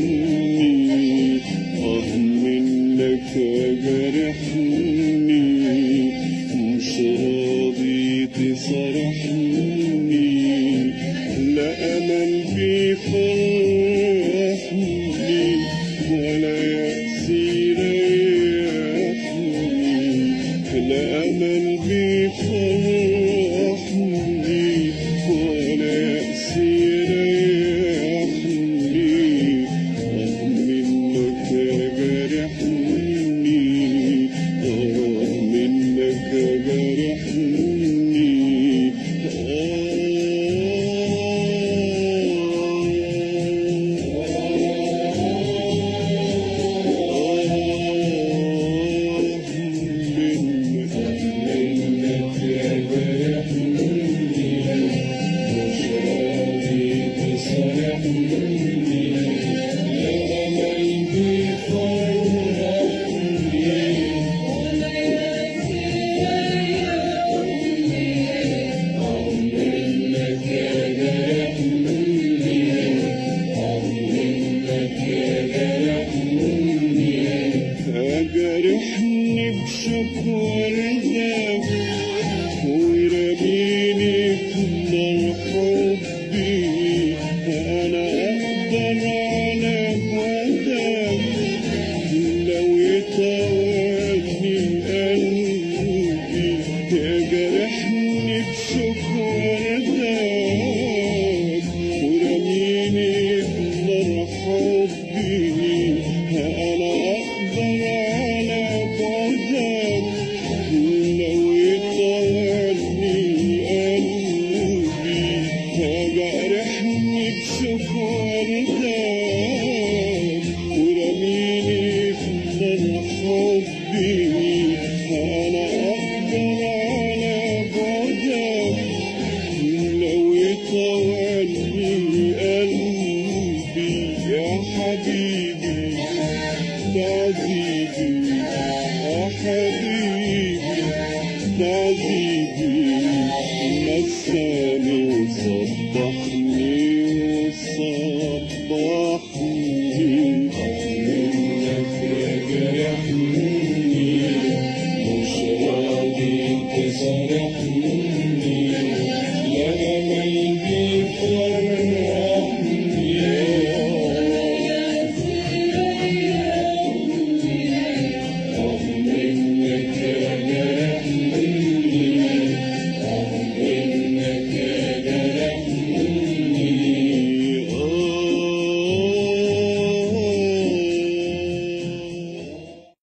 تفرحني أضمنك وجرحني مش راضي تفرحني لا أمل بيفرحني ولا يأس يريحني لا أمل بيفرحني Görüşünü çok var رداك ورميني في نار حبي أنا أقدر على بعدك لو يطولني قلبي يا حبيبي تعذيبي يا حبيبي تعذيبي نساني رجعني مش راضي تسرحني